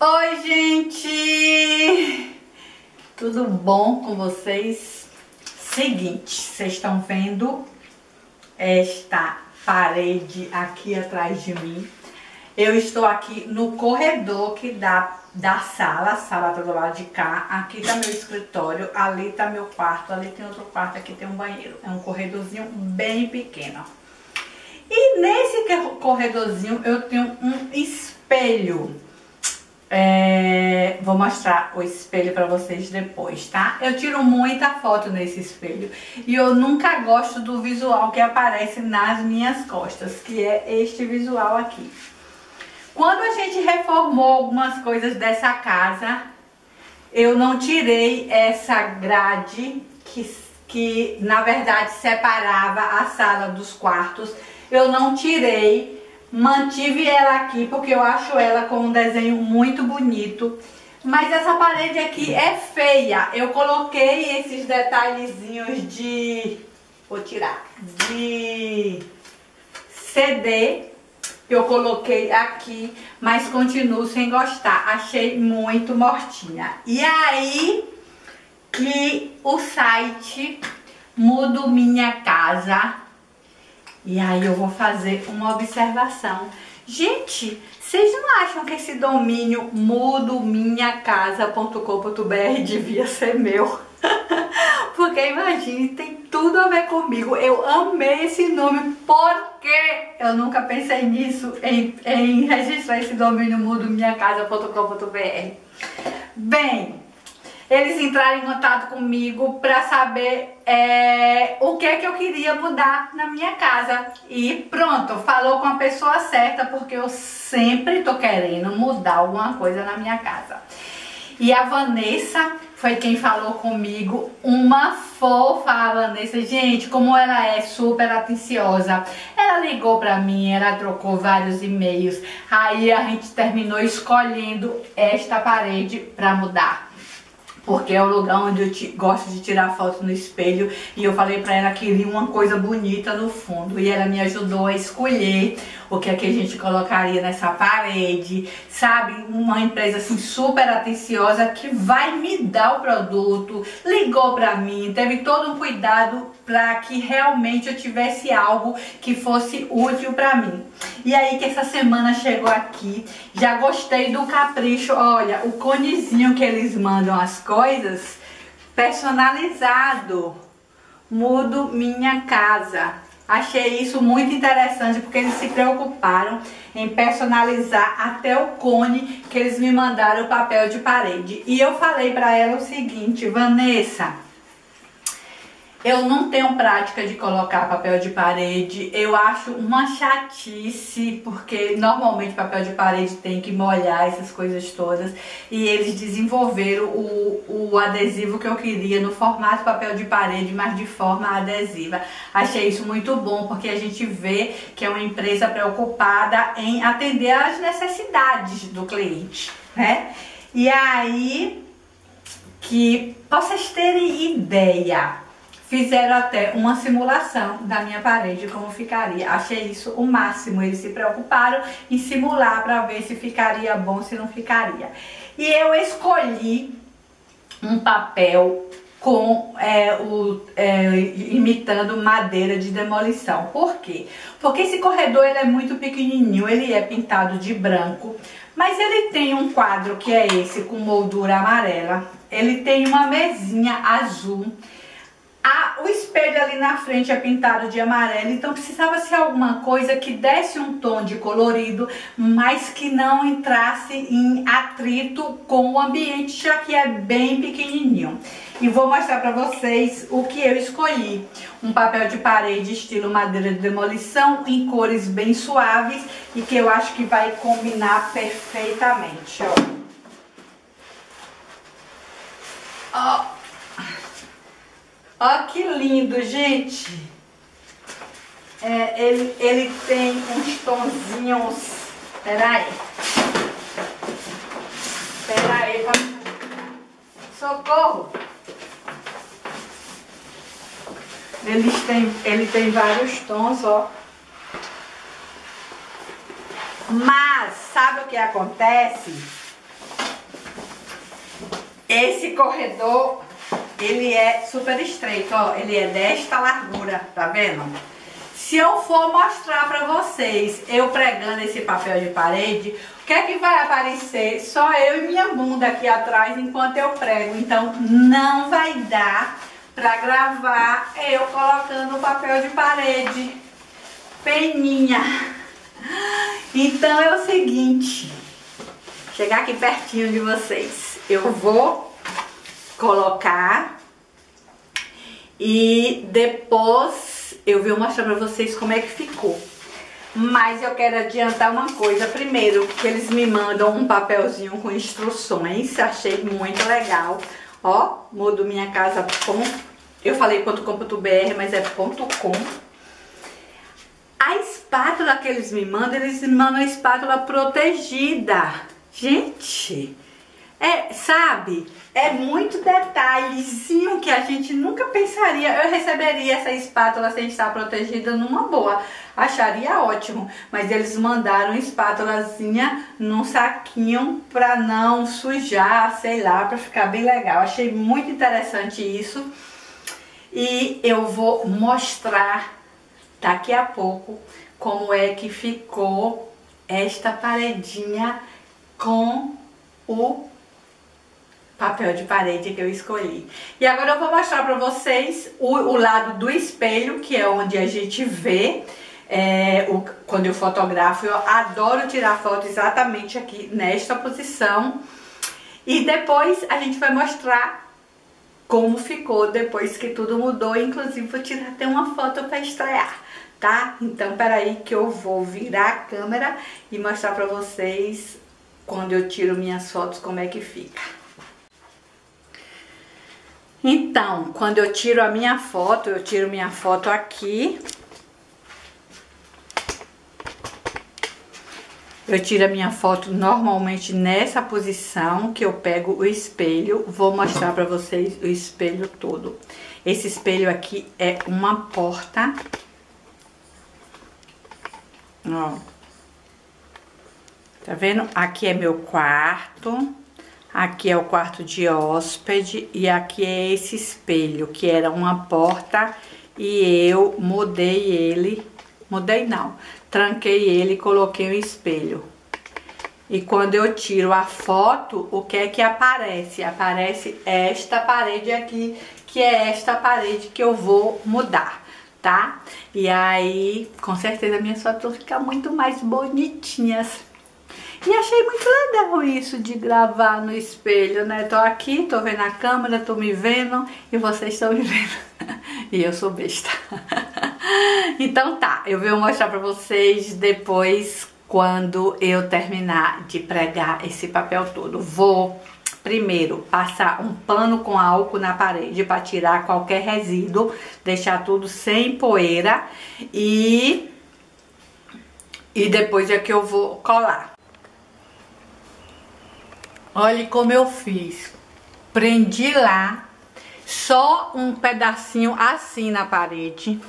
Oi, gente! Tudo bom com vocês? Seguinte, vocês estão vendo esta parede aqui atrás de mim? Eu estou aqui no corredor que dá da sala, a sala tá do lado de cá. Aqui tá meu escritório, ali tá meu quarto, ali tem outro quarto, aqui tem um banheiro. É um corredorzinho bem pequeno. E nesse corredorzinho eu tenho um espelho. É, vou mostrar o espelho para vocês depois, tá? Eu tiro muita foto nesse espelho e eu nunca gosto do visual que aparece nas minhas costas, que é este visual aqui. Quando a gente reformou algumas coisas dessa casa, eu não tirei essa grade que, que na verdade separava a sala dos quartos. Eu não tirei, mantive ela aqui porque eu acho ela com um desenho muito bonito. Mas essa parede aqui é feia. Eu coloquei esses detalhezinhos de... Vou tirar. De CD eu coloquei aqui, mas continuo sem gostar. Achei muito mortinha. E aí que o site Mudo Minha Casa. E aí eu vou fazer uma observação. Gente, vocês não acham que esse domínio mudominhacasa.com.br devia ser meu? Porque imagine, tem tudo a ver comigo. Eu amei esse nome porque eu nunca pensei nisso, em, em registrar esse domínio mudo minhacasa.com.br. Bem, eles entraram em contato comigo para saber é, o que é que eu queria mudar na minha casa. E pronto, falou com a pessoa certa, porque eu sempre tô querendo mudar alguma coisa na minha casa. E a Vanessa foi quem falou comigo, uma fofa a Vanessa. Gente, como ela é super atenciosa. Ela ligou pra mim, ela trocou vários e-mails. Aí a gente terminou escolhendo esta parede pra mudar porque é o lugar onde eu gosto de tirar foto no espelho. E eu falei pra ela que queria uma coisa bonita no fundo. E ela me ajudou a escolher o que é que a gente colocaria nessa parede, sabe? Uma empresa assim super atenciosa que vai me dar o produto, ligou pra mim, teve todo um cuidado para que realmente eu tivesse algo que fosse útil para mim. E aí que essa semana chegou aqui, já gostei do capricho, olha, o conezinho que eles mandam as coisas, personalizado, mudo minha casa. Achei isso muito interessante porque eles se preocuparam em personalizar até o cone que eles me mandaram o papel de parede. E eu falei para ela o seguinte, Vanessa, eu não tenho prática de colocar papel de parede. Eu acho uma chatice, porque normalmente papel de parede tem que molhar essas coisas todas. E eles desenvolveram o, o adesivo que eu queria no formato papel de parede, mas de forma adesiva. Achei isso muito bom, porque a gente vê que é uma empresa preocupada em atender às necessidades do cliente, né? E aí, que vocês terem ideia, Fizeram até uma simulação da minha parede, como ficaria. Achei isso o máximo. Eles se preocuparam em simular para ver se ficaria bom, se não ficaria. E eu escolhi um papel com é, o, é, imitando madeira de demolição. Por quê? Porque esse corredor ele é muito pequenininho, ele é pintado de branco, mas ele tem um quadro que é esse com moldura amarela. Ele tem uma mesinha azul a, o espelho ali na frente é pintado de amarelo, então precisava ser alguma coisa que desse um tom de colorido, mas que não entrasse em atrito com o ambiente, já que é bem pequenininho. E vou mostrar para vocês o que eu escolhi. Um papel de parede estilo madeira de demolição, em cores bem suaves e que eu acho que vai combinar perfeitamente, ó. Ó. Ó que lindo, gente. É, ele, ele tem uns tonzinhos. Peraí. Peraí. Socorro. Eles têm, ele tem vários tons, ó. Mas, sabe o que acontece? Esse corredor, ele é super estreito, ó. Ele é desta largura, tá vendo? Se eu for mostrar pra vocês eu pregando esse papel de parede, o que é que vai aparecer? Só eu e minha bunda aqui atrás enquanto eu prego. Então não vai dar pra gravar eu colocando o papel de parede. Peninha. Então é o seguinte, chegar aqui pertinho de vocês. Eu vou colocar e depois eu vou mostrar pra vocês como é que ficou. Mas eu quero adiantar uma coisa. Primeiro, que eles me mandam um papelzinho com instruções. Achei muito legal. Ó, mudo minha casa. Eu falei .com.br, mas é .com. A espátula que eles me mandam, eles me mandam a espátula protegida. Gente, é, sabe? É muito detalhezinho que a gente nunca pensaria. Eu receberia essa espátula sem estar protegida numa boa. Acharia ótimo. Mas eles mandaram espátulazinha num saquinho pra não sujar, sei lá, pra ficar bem legal. Achei muito interessante isso. E eu vou mostrar daqui a pouco como é que ficou esta paredinha com o papel de parede que eu escolhi. E agora eu vou mostrar para vocês o, o, lado do espelho, que é onde a gente vê é, o, quando eu fotografo. Eu adoro tirar foto exatamente aqui nesta posição. E depois a gente vai mostrar como ficou depois que tudo mudou. Inclusive vou tirar até uma foto para estrear, tá? Então peraí que eu vou virar a câmera e mostrar para vocês quando eu tiro minhas fotos como é que fica. Então, quando eu tiro a minha foto, eu tiro minha foto aqui. Eu tiro a minha foto normalmente nessa posição que eu pego o espelho. Vou mostrar pra vocês o espelho todo. Esse espelho aqui é uma porta. Ó. Tá vendo? Aqui é meu quarto. Aqui é o quarto de hóspede e aqui é esse espelho, que era uma porta e eu mudei ele, mudei não, tranquei ele e coloquei um espelho. E quando eu tiro a foto, o que é que aparece? Aparece esta parede aqui, que é esta parede que eu vou mudar, tá? E aí, com certeza, minhas fotos vão ficar muito mais bonitinhas. E achei muito legal isso de gravar no espelho, né? Tô aqui, tô vendo a câmera, tô me vendo e vocês estão me vendo. e eu sou besta. então tá, eu vou mostrar pra vocês depois quando eu terminar de pregar esse papel todo. Vou primeiro passar um pano com álcool na parede para tirar qualquer resíduo, deixar tudo sem poeira e e depois é que eu vou colar. Olha como eu fiz. Prendi lá só um pedacinho assim na parede.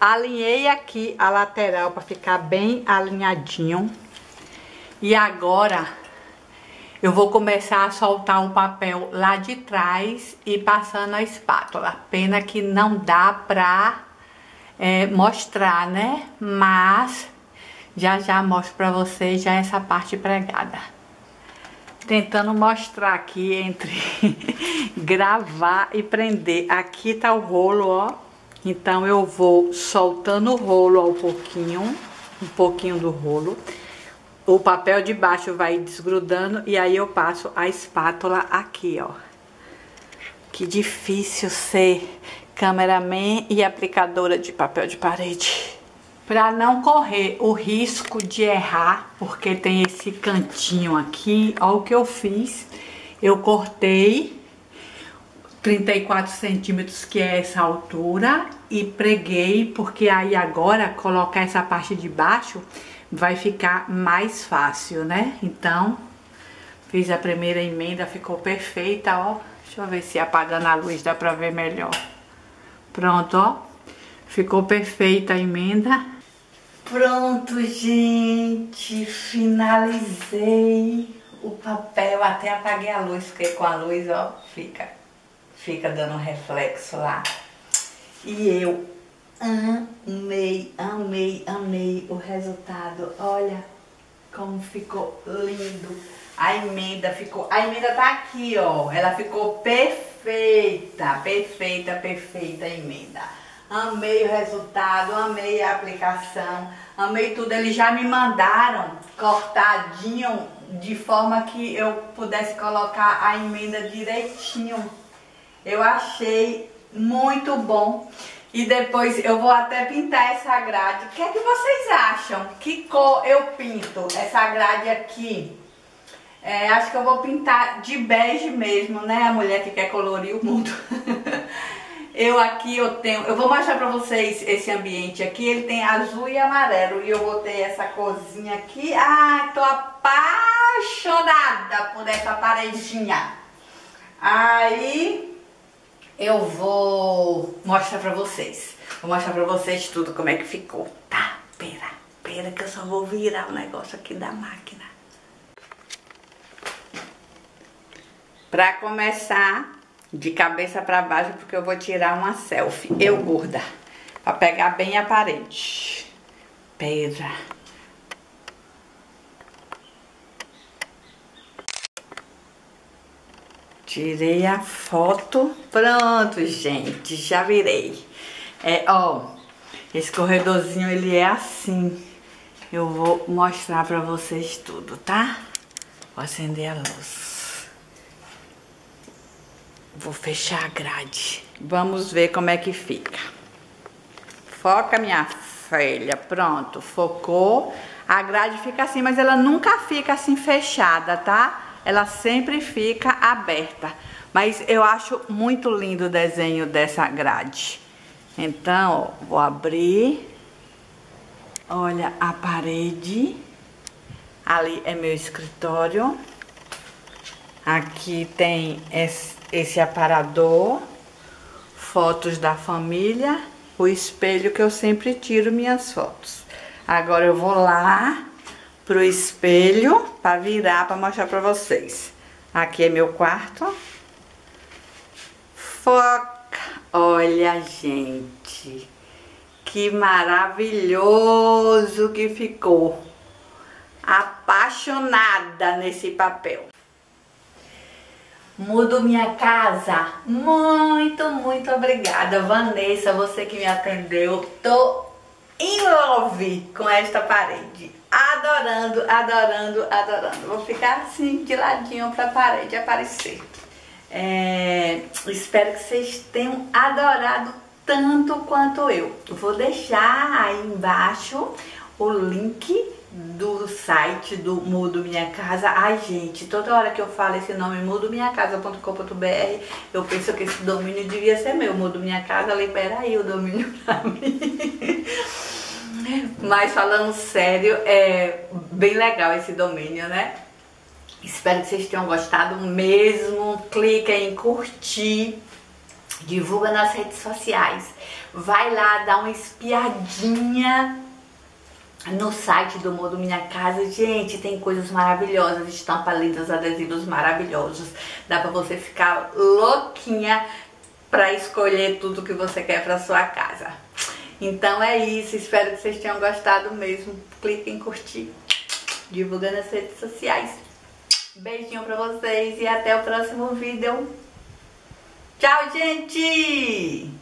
Alinhei aqui a lateral para ficar bem alinhadinho. E agora eu vou começar a soltar o papel lá de trás e passando a espátula. Pena que não dá pra é, mostrar, né? Mas já já mostro pra vocês já essa parte pregada tentando mostrar aqui entre gravar e prender. Aqui tá o rolo, ó. Então eu vou soltando o rolo ao pouquinho, um pouquinho do rolo. O papel de baixo vai desgrudando e aí eu passo a espátula aqui, ó. Que difícil ser cameraman e aplicadora de papel de parede para não correr o risco de errar, porque tem esse cantinho aqui, ó o que eu fiz, eu cortei 34 centímetros, que é essa altura, e preguei, porque aí agora colocar essa parte de baixo vai ficar mais fácil, né? Então, fiz a primeira emenda, ficou perfeita, ó. Deixa eu ver se apagando a luz dá pra ver melhor. Pronto, ó. Ficou perfeita a emenda. Pronto, gente, finalizei o papel, até apaguei a luz, porque com a luz, ó, fica, fica dando um reflexo lá. E eu amei, amei, amei o resultado. Olha como ficou lindo. A emenda ficou, a emenda tá aqui, ó. Ela ficou perfeita, perfeita, perfeita a emenda. Amei o resultado, amei a aplicação, amei tudo. Eles já me mandaram cortadinho de forma que eu pudesse colocar a emenda direitinho. Eu achei muito bom. E depois eu vou até pintar essa grade. O que é que vocês acham? Que cor eu pinto essa grade aqui? É, acho que eu vou pintar de bege mesmo, né? A mulher que quer colorir o mundo. eu aqui eu tenho, eu vou mostrar pra vocês esse ambiente aqui. Ele tem azul e amarelo. E eu botei essa corzinha aqui. Ai, tô apaixonada por essa paredinha. Aí eu vou mostrar pra vocês. Vou mostrar pra vocês tudo como é que ficou, tá? Pera, pera que eu só vou virar o negócio aqui da máquina. Pra começar, de cabeça pra baixo, porque eu vou tirar uma selfie, eu gorda, pra pegar bem a parede. Pera. Tirei a foto. Pronto, gente. Já virei. É, ó. Esse corredorzinho, ele é assim. Eu vou mostrar pra vocês tudo, tá? Vou acender a luz. Vou fechar a grade. Vamos ver como é que fica. Foca, minha filha. Pronto, focou. A grade fica assim, mas ela nunca fica assim fechada, tá? ela sempre fica aberta. Mas eu acho muito lindo o desenho dessa grade. Então, vou abrir. Olha a parede. Ali é meu escritório. Aqui tem esse, aparador. Fotos da família. O espelho que eu sempre tiro minhas fotos. Agora eu vou lá pro espelho para virar para mostrar para vocês. Aqui é meu quarto. Foca. Olha, gente. Que maravilhoso que ficou. Apaixonada nesse papel. Mudo minha casa. Muito, muito obrigada, Vanessa, você que me atendeu. Tô em love com esta parede adorando, adorando, adorando. Vou ficar assim de ladinho para a parede aparecer. É, espero que vocês tenham adorado tanto quanto eu. Vou deixar aí embaixo o link do site do Mudo Minha Casa. Ai, gente, toda hora que eu falo esse nome, mudominhacasa.com.br, eu penso que esse domínio devia ser meu. Mudo Minha Casa, libera aí o domínio pra mim. Mas falando sério, é bem legal esse domínio, né? Espero que vocês tenham gostado mesmo. Clica em curtir, divulga nas redes sociais. Vai lá, dá uma espiadinha no site do Modo Minha Casa. Gente, tem coisas maravilhosas, estampas lindas, adesivos maravilhosos. Dá pra você ficar louquinha pra escolher tudo que você quer pra sua casa. Então é isso, espero que vocês tenham gostado mesmo. Clique em curtir, divulgando nas redes sociais. Beijinho pra vocês e até o próximo vídeo. Tchau, gente!